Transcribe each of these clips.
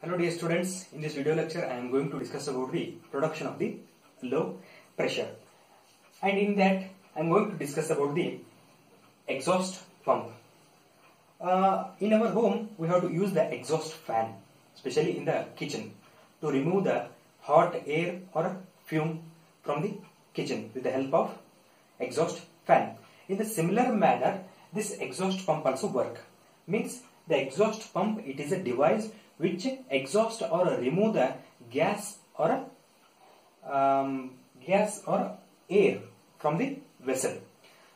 Hello dear students, in this video lecture I am going to discuss about the production of the low pressure and in that I am going to discuss about the exhaust pump. Uh, in our home we have to use the exhaust fan especially in the kitchen to remove the hot air or fume from the kitchen with the help of exhaust fan. In the similar manner this exhaust pump also work means the exhaust pump it is a device which exhaust or remove the gas or um, gas or air from the vessel.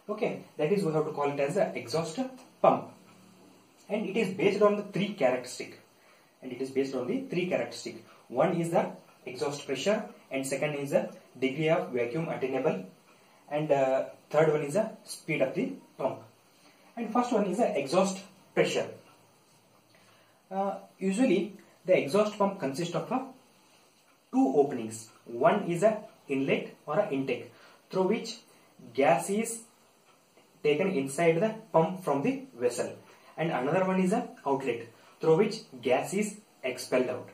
Okay that is we have to call it as a exhaust pump. And it is based on the three characteristic. And it is based on the three characteristic. One is the exhaust pressure and second is the degree of vacuum attainable and uh, third one is the speed of the pump. And first one is the exhaust pressure uh, usually the exhaust pump consists of uh, two openings. One is a inlet or a intake through which gas is taken inside the pump from the vessel and another one is an outlet through which gas is expelled out.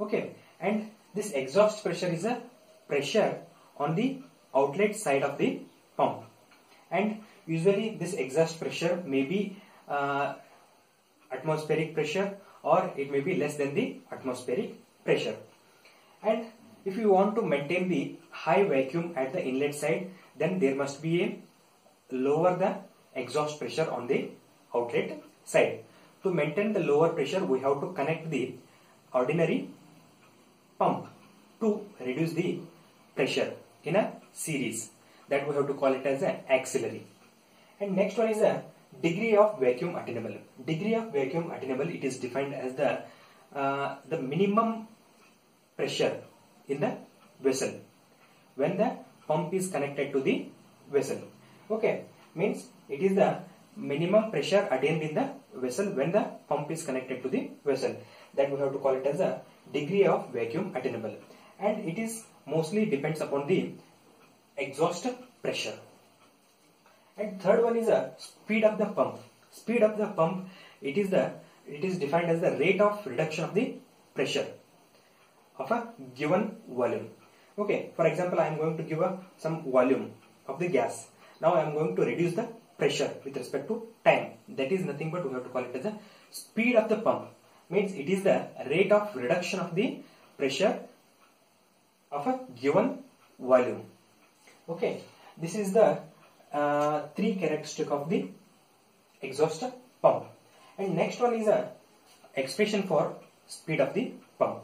Okay and this exhaust pressure is a pressure on the outlet side of the pump and usually this exhaust pressure may be uh, atmospheric pressure or it may be less than the atmospheric pressure. And if you want to maintain the high vacuum at the inlet side, then there must be a lower the exhaust pressure on the outlet side. To maintain the lower pressure, we have to connect the ordinary pump to reduce the pressure in a series. That we have to call it as an auxiliary. And next one is a degree of vacuum attainable. Degree of vacuum attainable it is defined as the uh, the minimum pressure in the vessel when the pump is connected to the vessel. Okay, means it is the minimum pressure attained in the vessel when the pump is connected to the vessel. That we have to call it as a degree of vacuum attainable, and it is mostly depends upon the exhaust pressure. And third one is a speed of the pump. Speed of the pump, it is the it is defined as the rate of reduction of the pressure of a given volume. Okay, for example, I am going to give a some volume of the gas. Now I am going to reduce the pressure with respect to time. That is nothing but we have to call it as the speed of the pump. Means it is the rate of reduction of the pressure of a given volume. Okay, this is the uh, three characteristic of the exhaust pump. And next one is a expression for speed of the pump